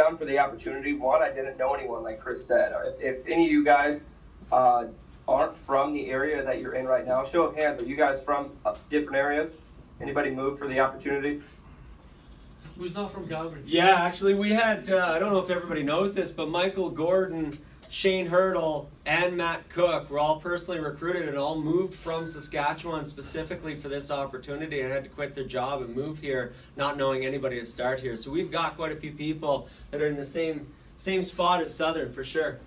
down for the opportunity. One, I didn't know anyone, like Chris said. If, if any of you guys uh, aren't from the area that you're in right now, show of hands. Are you guys from uh, different areas? Anybody move for the opportunity? Who's not from Calgary? Yeah, actually, we had, uh, I don't know if everybody knows this, but Michael Gordon, Shane Hurdle, and Matt Cook were all personally recruited and all moved from Saskatchewan specifically for this opportunity and had to quit their job and move here, not knowing anybody to start here. So we've got quite a few people that are in the same same spot as Southern for sure.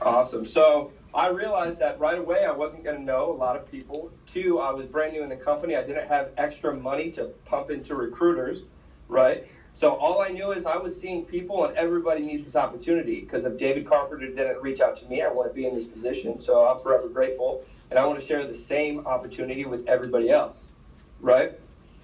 Awesome. So I realized that right away I wasn't going to know a lot of people. Two, I was brand new in the company. I didn't have extra money to pump into recruiters right? So all I knew is I was seeing people, and everybody needs this opportunity. Because if David Carpenter didn't reach out to me, I wouldn't be in this position. So I'm forever grateful, and I want to share the same opportunity with everybody else, right?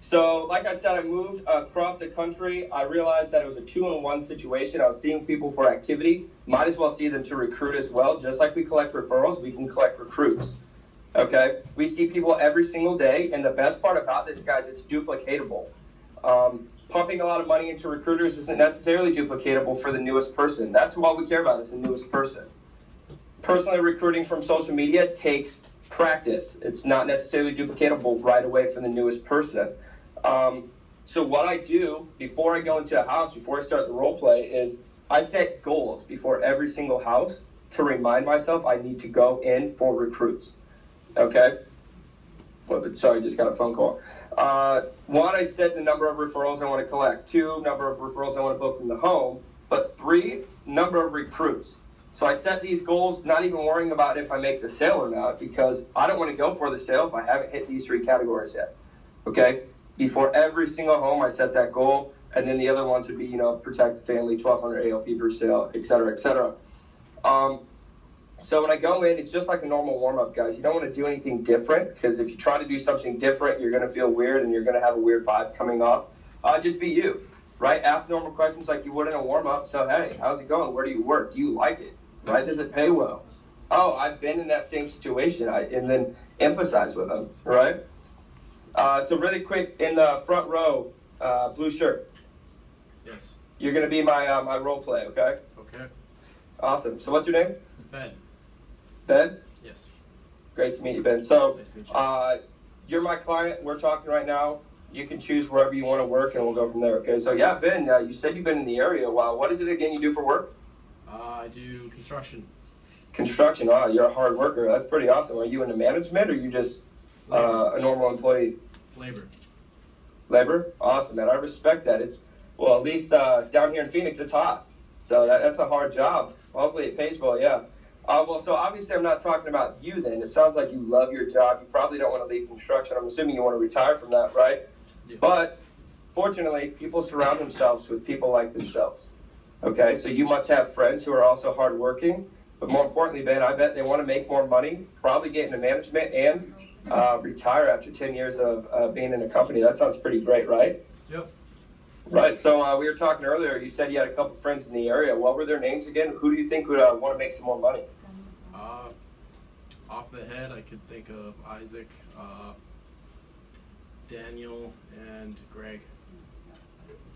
So, like I said, I moved across the country. I realized that it was a two-in-one situation. I was seeing people for activity. Might as well see them to recruit as well. Just like we collect referrals, we can collect recruits. Okay, we see people every single day, and the best part about this, guys, it's duplicatable. Um, pumping a lot of money into recruiters isn't necessarily duplicatable for the newest person. That's all we care about is the newest person. Personally recruiting from social media takes practice. It's not necessarily duplicatable right away for the newest person. Um, so what I do before I go into a house, before I start the role play, is I set goals before every single house to remind myself I need to go in for recruits. Okay. Sorry, just got a phone call. Uh, one, I said the number of referrals I want to collect. Two, number of referrals I want to book from the home. But three, number of recruits. So I set these goals, not even worrying about if I make the sale or not, because I don't want to go for the sale if I haven't hit these three categories yet. Okay? Before every single home, I set that goal. And then the other ones would be, you know, protect the family, 1,200 ALP per sale, et cetera, et cetera. Um, so when I go in, it's just like a normal warm up, guys. You don't want to do anything different because if you try to do something different, you're going to feel weird and you're going to have a weird vibe coming off. Uh, just be you, right? Ask normal questions like you would in a warm up. So, hey, how's it going? Where do you work? Do you like it? Right? Does it pay well? Oh, I've been in that same situation. I, and then emphasize with them, right? Uh, so, really quick, in the front row, uh, blue shirt. Yes. You're going to be my, uh, my role play, okay? Okay. Awesome. So, what's your name? Ben. Ben? Yes. Great to meet you, Ben. So, Nice you. uh, you're my client. We're talking right now. You can choose wherever you want to work, and we'll go from there. Okay. So, yeah, Ben, uh, you said you've been in the area a while. What is it again you do for work? Uh, I do construction. Construction. Oh, you're a hard worker. That's pretty awesome. Are you in the management, or you just uh, a normal employee? Labor. Labor. Awesome, man. I respect that. It's well, at least uh, down here in Phoenix, it's hot. So that, that's a hard job. Hopefully, it pays well. Yeah. Uh, well, so obviously, I'm not talking about you. Then it sounds like you love your job. You probably don't want to leave construction. I'm assuming you want to retire from that, right? Yeah. But fortunately, people surround themselves with people like themselves. Okay, so you must have friends who are also hardworking. But more importantly, Ben, I bet they want to make more money, probably get into management and uh, retire after 10 years of uh, being in a company. That sounds pretty great, right? Yep. Right. So uh, we were talking earlier. You said you had a couple friends in the area. What were their names again? Who do you think would uh, want to make some more money? Off the head, I could think of Isaac, uh, Daniel, and Greg.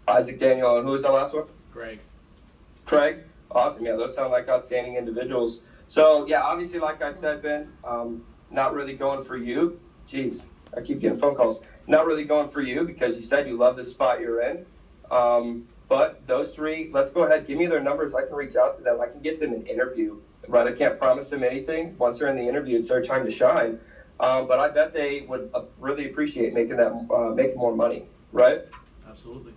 Isaac Daniel, and who was the last one? Greg. Craig. Awesome. Yeah, those sound like outstanding individuals. So yeah, obviously, like I said, Ben, um, not really going for you. Jeez, I keep getting phone calls. Not really going for you because you said you love the spot you're in. Um, but those three, let's go ahead. Give me their numbers. I can reach out to them. I can get them an interview. Right? I can't promise them anything. Once they're in the interview, it's their time to shine. Um, but I bet they would uh, really appreciate making that, uh, making more money. Right? Absolutely.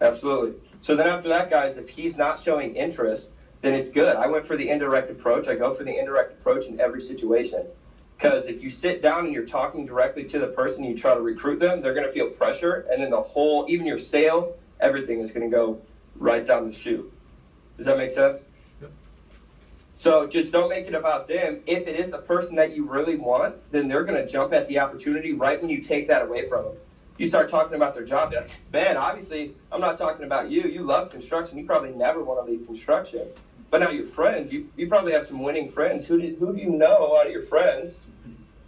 Absolutely. So then after that, guys, if he's not showing interest, then it's good. I went for the indirect approach. I go for the indirect approach in every situation. Because if you sit down and you're talking directly to the person, you try to recruit them, they're going to feel pressure, and then the whole, even your sale, everything is going to go right down the chute. Does that make sense? So just don't make it about them. If it is the person that you really want, then they're going to jump at the opportunity right when you take that away from them. You start talking about their job, like, man, obviously, I'm not talking about you. You love construction. You probably never want to leave construction. But now your friends, you, you probably have some winning friends. Who do, who do you know out of your friends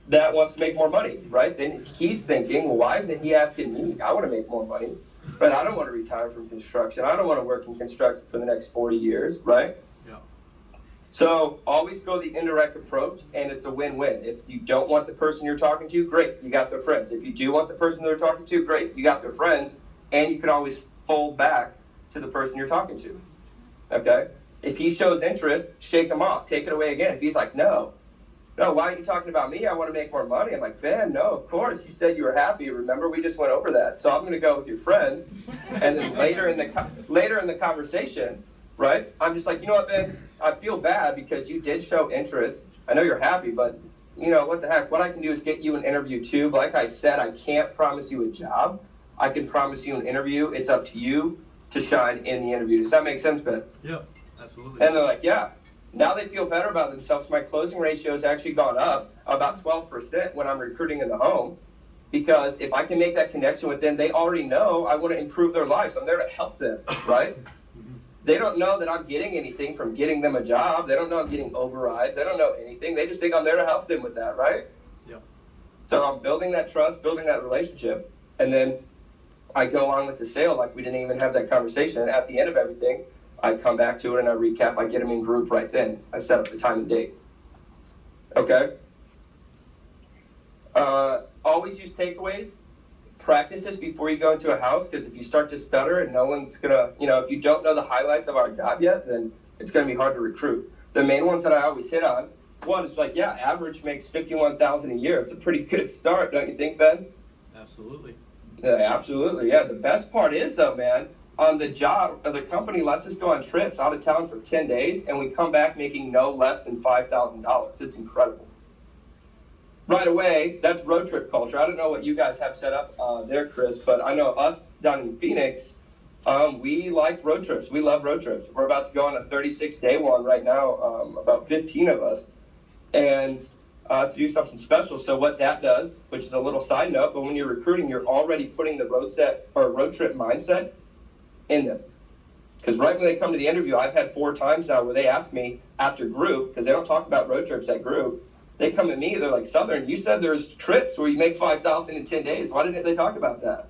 that wants to make more money, right? Then he's thinking, well, why isn't he asking me? I want to make more money. But I don't want to retire from construction. I don't want to work in construction for the next 40 years, right? So always go the indirect approach, and it's a win-win. If you don't want the person you're talking to, great, you got their friends. If you do want the person they're talking to, great, you got their friends, and you can always fold back to the person you're talking to. Okay? If he shows interest, shake him off, take it away again. If he's like, no, no, why are you talking about me? I want to make more money. I'm like, Ben, no, of course. You said you were happy. Remember, we just went over that. So I'm going to go with your friends, and then later in the later in the conversation, right? I'm just like, you know what, Ben? I feel bad because you did show interest. I know you're happy, but you know what the heck? What I can do is get you an interview too. But like I said, I can't promise you a job. I can promise you an interview. It's up to you to shine in the interview. Does that make sense, Ben? Yep. Absolutely. And they're like, yeah. Now they feel better about themselves. My closing ratio has actually gone up about 12% when I'm recruiting in the home. Because if I can make that connection with them, they already know I want to improve their lives. I'm there to help them, right? they don't know that I'm getting anything from getting them a job. They don't know I'm getting overrides. They don't know anything. They just think I'm there to help them with that, right? Yeah. So I'm building that trust, building that relationship, and then I go on with the sale like we didn't even have that conversation. And at the end of everything, I come back to it and I recap. I get them in group right then. I set up the time and date. Okay. Uh, always use takeaways. Practice this before you go into a house because if you start to stutter and no one's gonna, you know, if you don't know the highlights of our job yet, then it's gonna be hard to recruit. The main ones that I always hit on, one is like, yeah, average makes fifty-one thousand a year. It's a pretty good start, don't you think, Ben? Absolutely. Yeah, absolutely. Yeah. The best part is though, man, on the job, the company lets us go on trips out of town for 10 days and we come back making no less than $5,000. It's incredible. Right away, that's road trip culture. I don't know what you guys have set up uh, there, Chris, but I know us down in Phoenix, um, we like road trips. We love road trips. We're about to go on a 36 day one right now, um, about 15 of us, and uh, to do something special. So, what that does, which is a little side note, but when you're recruiting, you're already putting the road set or road trip mindset in them. Because right when they come to the interview, I've had four times now where they ask me after group, because they don't talk about road trips at group. They come to me, they're like, Southern, you said there's trips where you make 5000 in 10 days. Why didn't they talk about that?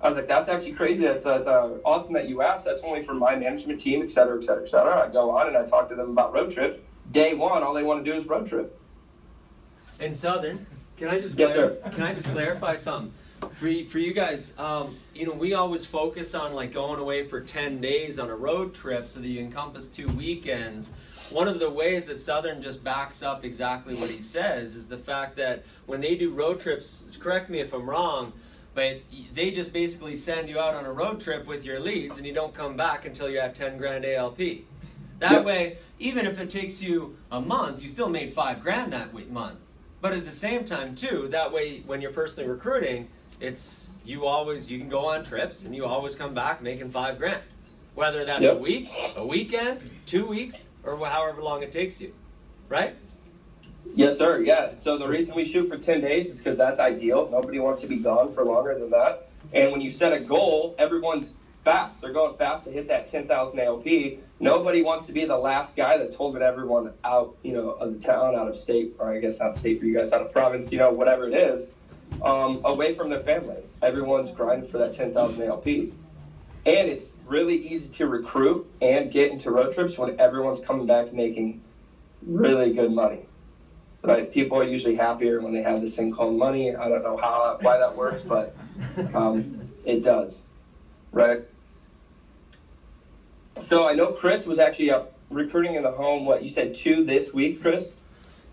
I was like, that's actually crazy. That's, that's uh, awesome that you asked. That's only for my management team, et cetera, et cetera, et cetera. I go on and I talk to them about road trips. Day one, all they want to do is road trip. And Southern, can I just yes, clar- sir. can I just clarify something? For you, for you guys, um, you know, we always focus on like going away for 10 days on a road trip so that you encompass two weekends. One of the ways that Southern just backs up exactly what he says is the fact that when they do road trips, correct me if I'm wrong, but they just basically send you out on a road trip with your leads and you don't come back until you're at 10 grand ALP. That way, even if it takes you a month, you still made five grand that week, month. But at the same time, too, that way when you're personally recruiting, it's you always you can go on trips and you always come back making five grand, whether that's a week, a weekend, two weeks, or however long it takes you, right? Yes, sir. Yeah. So the reason we shoot for 10 days is because that's ideal. Nobody wants to be gone for longer than that. And when you set a goal, everyone's fast. They're going fast to hit that 10,000 ALP Nobody wants to be the last guy that's holding everyone out, you know, of the town, out of state, or I guess not state for you guys, out of province, you know, whatever it is, um, away from their family. Everyone's grinding for that 10,000 ALP. And it's really easy to recruit and get into road trips when everyone's coming back making really good money right? People are usually happier when they have this thing called money. I don't know how why that works, but um, it does, right? So I know Chris was actually up recruiting in the home. What you said two this week, Chris?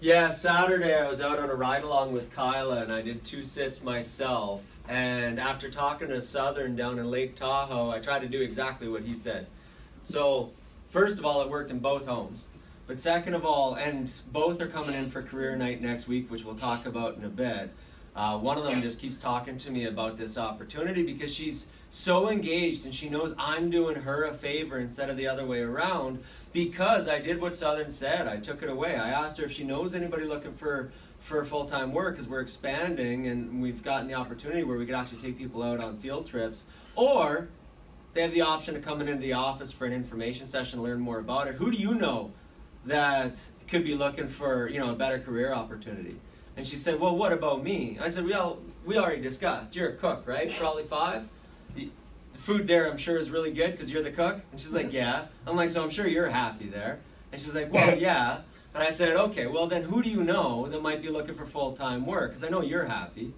Yeah, Saturday I was out on a ride along with Kyla and I did two sits myself. And after talking to Southern down in Lake Tahoe, I tried to do exactly what he said. So, first of all, it worked in both homes. But second of all, and both are coming in for career night next week, which we'll talk about in a bit. Uh, one of them just keeps talking to me about this opportunity because she's so engaged and she knows I'm doing her a favor instead of the other way around because I did what Southern said. I took it away. I asked her if she knows anybody looking for for full time work because we're expanding and we've gotten the opportunity where we could actually take people out on field trips or they have the option of coming into the office for an information session, learn more about it. Who do you know that could be looking for you know a better career opportunity? And she said, "Well, what about me?" I said, "We all we already discussed. You're a cook, right? Trolley five. Food there, I'm sure, is really good because you're the cook. And she's like, yeah. I'm like, so I'm sure you're happy there. And she's like, well, yeah. And I said, okay, well then who do you know that might be looking for full-time work? Because I know you're happy.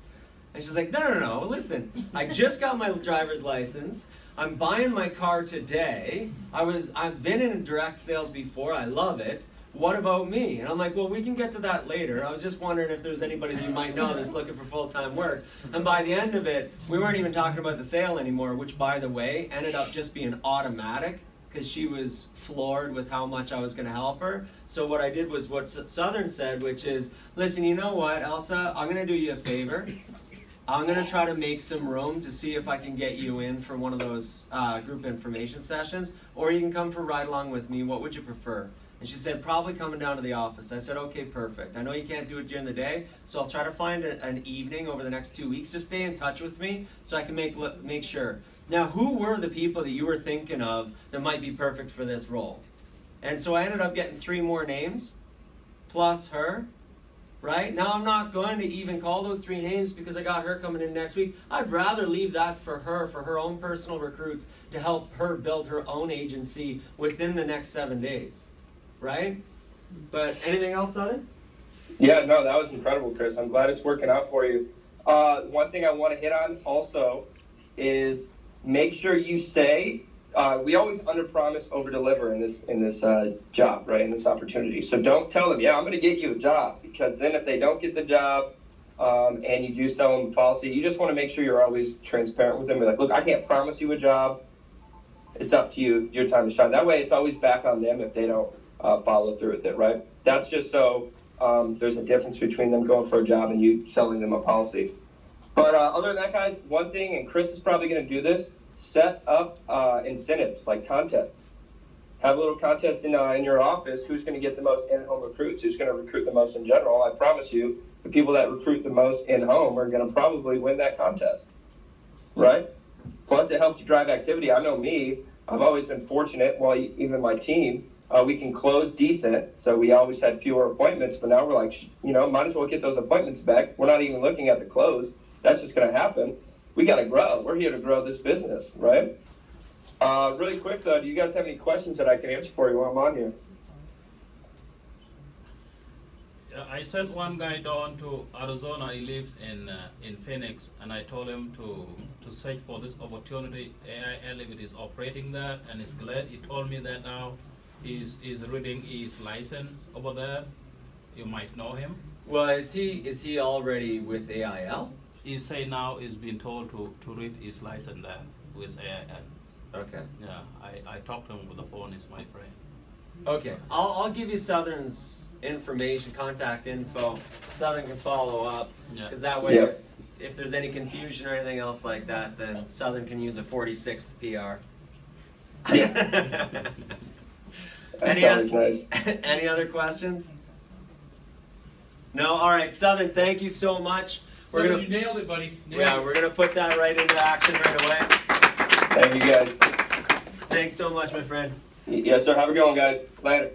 And she's like, no, no, no, no, listen, I just got my driver's license. I'm buying my car today. I was, I've been in direct sales before. I love it. What about me? And I'm like, well, we can get to that later. I was just wondering if there's anybody that you might know that's looking for full-time work. And by the end of it, we weren't even talking about the sale anymore, which, by the way, ended up just being automatic because she was floored with how much I was going to help her. So what I did was what Southern said, which is, listen, you know what, Elsa, I'm going to do you a favor. I'm going to try to make some room to see if I can get you in for one of those uh, group information sessions, or you can come for ride along with me. What would you prefer? And she said, probably coming down to the office. I said, okay, perfect. I know you can't do it during the day, so I'll try to find a, an evening over the next two weeks. Just stay in touch with me so I can make, make sure. Now, who were the people that you were thinking of that might be perfect for this role? And so I ended up getting three more names, plus her, right? Now I'm not going to even call those three names because I got her coming in next week. I'd rather leave that for her, for her own personal recruits, to help her build her own agency within the next seven days, right? But anything else on it? Yeah, no, that was incredible, Chris. I'm glad it's working out for you. Uh, one thing I want to hit on also is make sure you say uh, we always under promise over deliver in this in this uh, job right in this opportunity so don't tell them yeah i'm going to get you a job because then if they don't get the job um, and you do sell them a policy you just want to make sure you're always transparent with them you're like look i can't promise you a job it's up to you your time to shine that way it's always back on them if they don't uh, follow through with it right that's just so um, there's a difference between them going for a job and you selling them a policy but uh, other than that guys one thing and chris is probably going to do this set up uh, incentives like contests. Have a little contest in, uh, in your office. Who's going to get the most in-home recruits? Who's going to recruit the most in general? I promise you, the people that recruit the most in-home are going to probably win that contest, right? Plus, it helps you drive activity. I know me. I've always been fortunate. Well, even my team, uh, we can close decent. So we always had fewer appointments, but now we're like, you know, might as well get those appointments back. We're not even looking at the close. That's just going to happen we got to grow. We're here to grow this business, right? Uh, really quick though, do you guys have any questions that I can answer for you while I'm on here? I sent one guy down to Arizona. He lives in uh, in Phoenix, and I told him to to search for this opportunity. AI Elevate is operating there, and he's glad. He told me that now he's is reading his license over there. You might know him. Well, is he is he already with AIL? he say now he's been told to, to read his license there with AIL. Okay. Yeah, I, I talked to him with the phone, he's my friend. Okay, I'll, I'll give you Southern's information, contact info. Southern can follow up. Because that way, if, if there's any confusion or anything else like that, then Southern can use a 46th PR. Yeah. any, other, nice. any other questions? No? All right, Southern, thank you so much. We're gonna, you nailed it, buddy. Nailed yeah, it. we're gonna put that right into action right away. Thank you, guys. Thanks so much, my friend. Yes, sir. Have a good one, guys. Later.